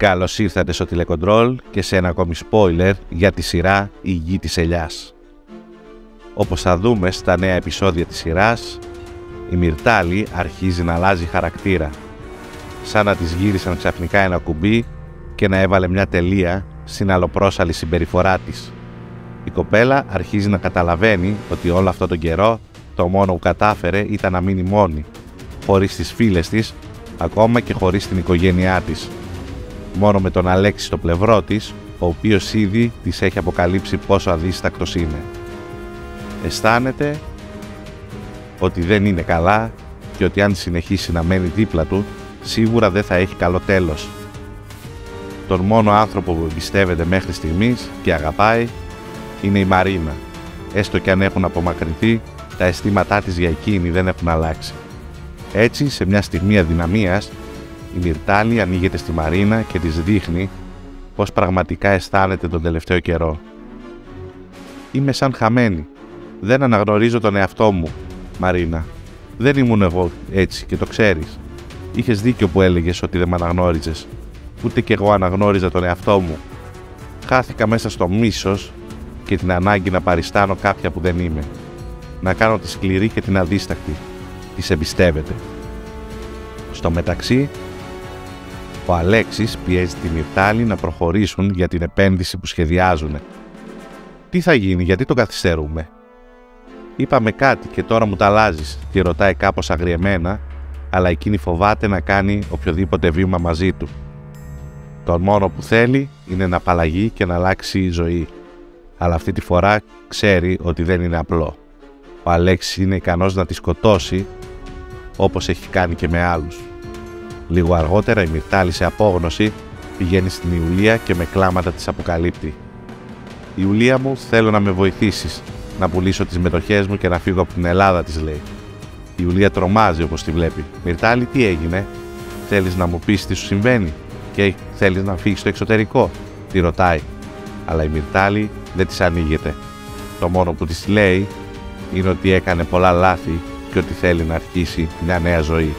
Καλώς ήρθατε στο τηλεκοντρόλ και σε ένα ακόμη spoiler για τη σειρά «Η Γη της Ελιάς». Όπως θα δούμε στα νέα επεισόδια της σειράς, η Μυρτάλη αρχίζει να αλλάζει χαρακτήρα, σαν να της γύρισαν ξαφνικά ένα κουμπί και να έβαλε μια τελεία στην αλλοπρόσαλη συμπεριφορά της. Η κοπέλα αρχίζει να καταλαβαίνει ότι όλο αυτό τον καιρό το μόνο που κατάφερε ήταν να μείνει μόνη, χωρίς τις φίλες της, ακόμα και χωρίς την οικογένειά της. Μόνο με τον Αλέξη στο πλευρό της, ο οποίος ήδη της έχει αποκαλύψει πόσο αδίστακτος είναι. Αισθάνεται ότι δεν είναι καλά και ότι αν συνεχίσει να μένει δίπλα του, σίγουρα δεν θα έχει καλό τέλος. Τον μόνο άνθρωπο που εμπιστεύεται μέχρι στιγμής και αγαπάει είναι η Μαρίνα. Έστω και αν έχουν απομακρυνθεί, τα αισθήματά της για εκείνη δεν έχουν αλλάξει. Έτσι, σε μια στιγμή αδυναμίας, η Μυρτάλη ανοίγεται στη Μαρίνα και της δείχνει πως πραγματικά αισθάνεται τον τελευταίο καιρό. «Είμαι σαν χαμένη. Δεν αναγνωρίζω τον εαυτό μου, Μαρίνα. Δεν ήμουν εγώ έτσι και το ξέρεις. Είχες δίκιο που έλεγες ότι δεν με αναγνώριζες. Ούτε κι εγώ αναγνώριζα τον εαυτό μου. Χάθηκα μέσα στο μίσος και την ανάγκη να παριστάνω κάποια που δεν είμαι. Να κάνω τη σκληρή και την αδίστακτη. Της εμπιστεύεται. Στο μεταξύ, ο Αλέξης πιέζει την Μυρτάλη να προχωρήσουν για την επένδυση που σχεδιάζουν. Τι θα γίνει, γιατί το καθυστερούμε; Είπαμε κάτι και τώρα μου τα αλλάζεις, τη ρωτάει κάπως αγριεμένα, αλλά εκείνη φοβάται να κάνει οποιοδήποτε βήμα μαζί του. Το μόνο που θέλει είναι να απαλλαγεί και να αλλάξει η ζωή. Αλλά αυτή τη φορά ξέρει ότι δεν είναι απλό. Ο Αλέξης είναι ικανός να τη σκοτώσει όπως έχει κάνει και με άλλους. Λίγο αργότερα η Μυρτάλη σε απόγνωση πηγαίνει στην Ιουλία και με κλάματα της αποκαλύπτει. «Ιουλία μου, θέλω να με βοηθήσεις, να πουλήσω τις μετοχές μου και να φύγω από την Ελλάδα», της λέει. Η Ιουλία τρομάζει όπως τη βλέπει. «Μυρτάλη, τι έγινε, θέλεις να μου πεις τι σου συμβαίνει και θέλεις να φύγεις στο εξωτερικό», τη ρωτάει. Αλλά η Μυρτάλη δεν της ανοίγεται. Το μόνο που της λέει είναι ότι έκανε πολλά λάθη και ότι θέλει να αρχίσει μια νέα ζωή.